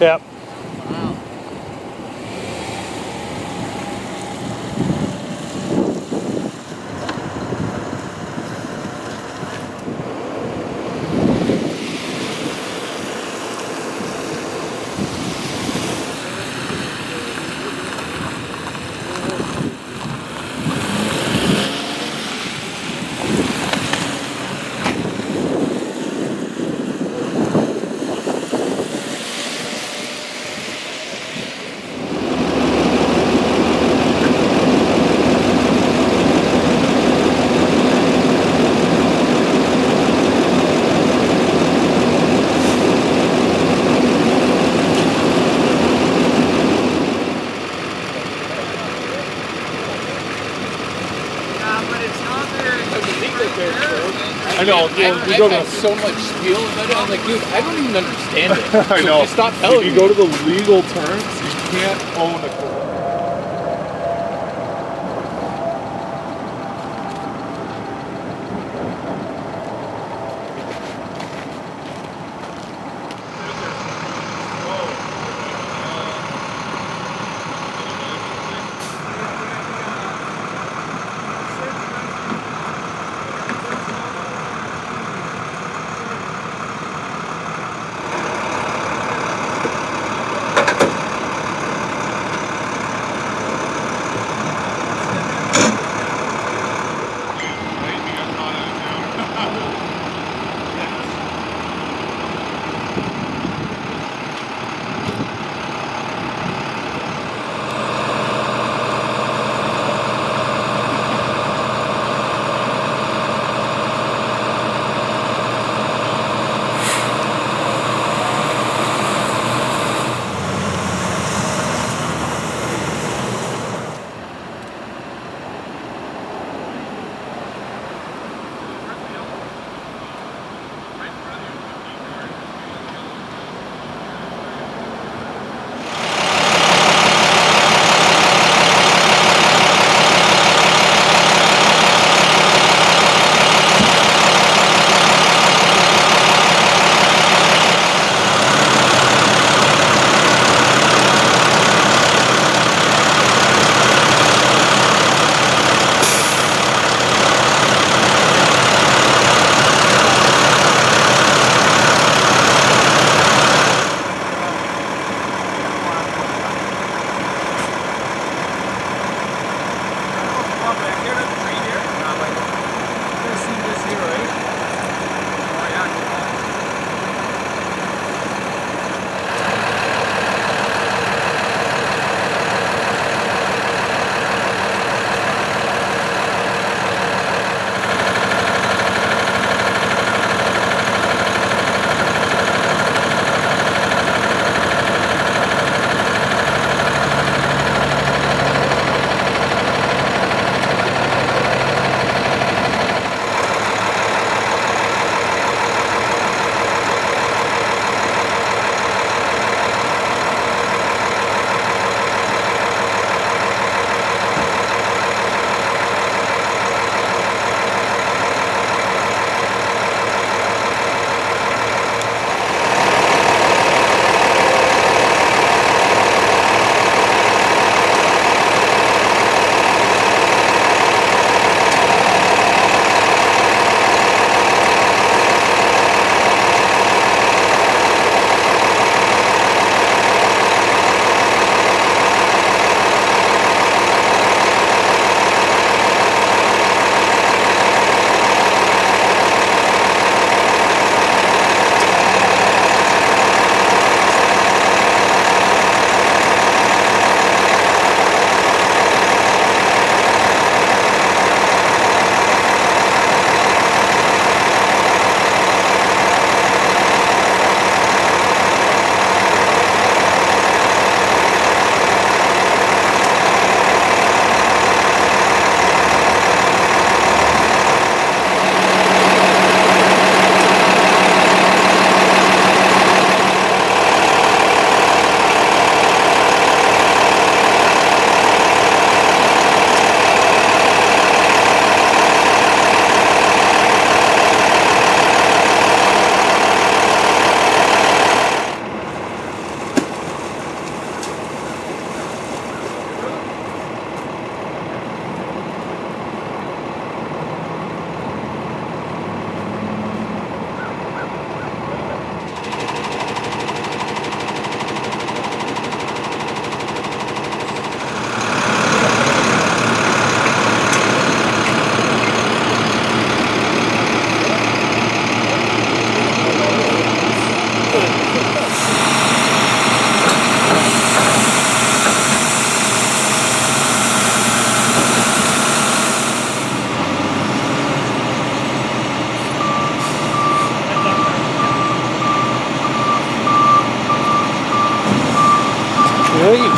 Yep. Know. I, Well, you I've go got to so much spiel about it. I'm like, dude, I don't even understand it. I So know. Stop if telling you me. go to the legal terms, you can't own a car. Oi,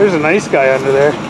There's a nice guy under there.